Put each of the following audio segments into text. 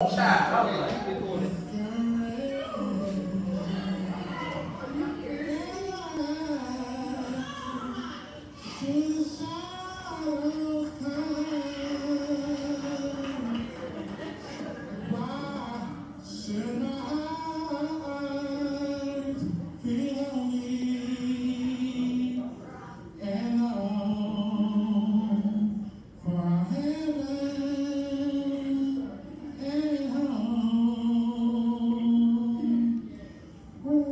Tá, Thank you.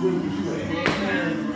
will be free.